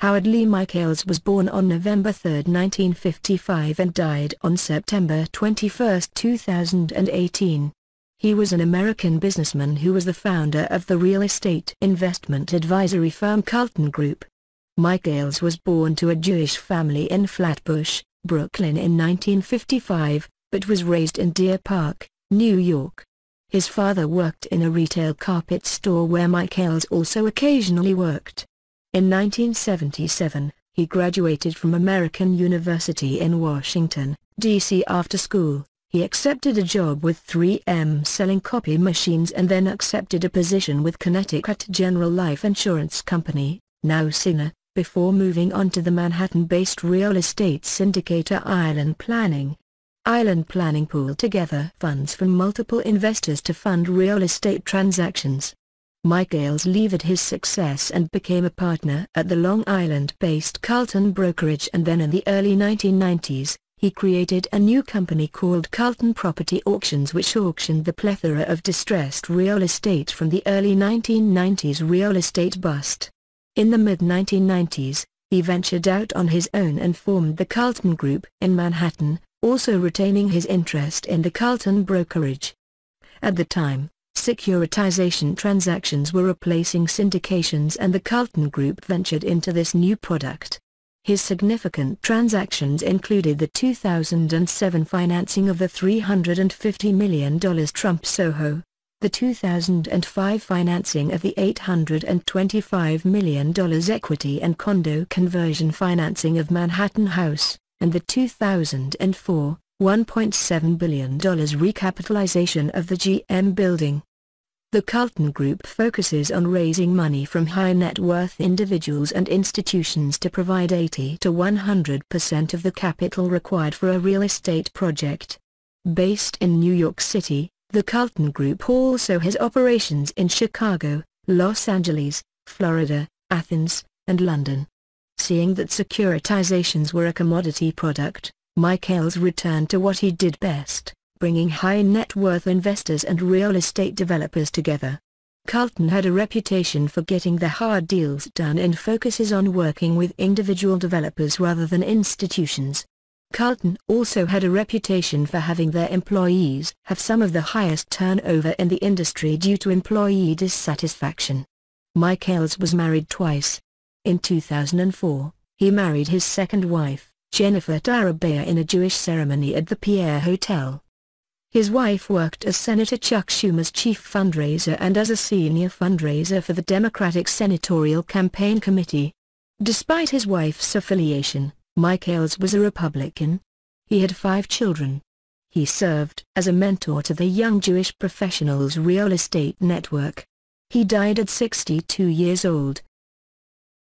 Howard Lee Michaels was born on November 3, 1955 and died on September 21, 2018. He was an American businessman who was the founder of the real estate investment advisory firm Carlton Group. Michaels was born to a Jewish family in Flatbush, Brooklyn in 1955, but was raised in Deer Park, New York. His father worked in a retail carpet store where Michaels also occasionally worked. In 1977, he graduated from American University in Washington, D.C. after school. He accepted a job with 3M selling copy machines and then accepted a position with Connecticut General Life Insurance Company, now Cigna, before moving on to the Manhattan-based real estate syndicator Island Planning. Island Planning pooled together funds from multiple investors to fund real estate transactions. Michaels levered his success and became a partner at the Long Island-based Carlton Brokerage and then in the early 1990s, he created a new company called Carlton Property Auctions which auctioned the plethora of distressed real estate from the early 1990s real estate bust. In the mid-1990s, he ventured out on his own and formed the Carlton Group in Manhattan, also retaining his interest in the Carlton brokerage. At the time, securitization transactions were replacing syndications and the Carlton Group ventured into this new product. His significant transactions included the 2007 financing of the $350 million Trump Soho, the 2005 financing of the $825 million equity and condo conversion financing of Manhattan House, and the 2004 $1.7 billion recapitalization of the GM building. The Carlton Group focuses on raising money from high net worth individuals and institutions to provide 80 to 100% of the capital required for a real estate project. Based in New York City, the Carlton Group also has operations in Chicago, Los Angeles, Florida, Athens, and London. Seeing that securitizations were a commodity product, Michaels returned to what he did best bringing high net worth investors and real estate developers together. Carlton had a reputation for getting the hard deals done and focuses on working with individual developers rather than institutions. Carlton also had a reputation for having their employees have some of the highest turnover in the industry due to employee dissatisfaction. Michaels was married twice. In 2004, he married his second wife, Jennifer Tarabaya in a Jewish ceremony at the Pierre Hotel. His wife worked as Senator Chuck Schumer's chief fundraiser and as a senior fundraiser for the Democratic Senatorial Campaign Committee. Despite his wife's affiliation, Michaels was a Republican. He had five children. He served as a mentor to the Young Jewish Professionals Real Estate Network. He died at 62 years old.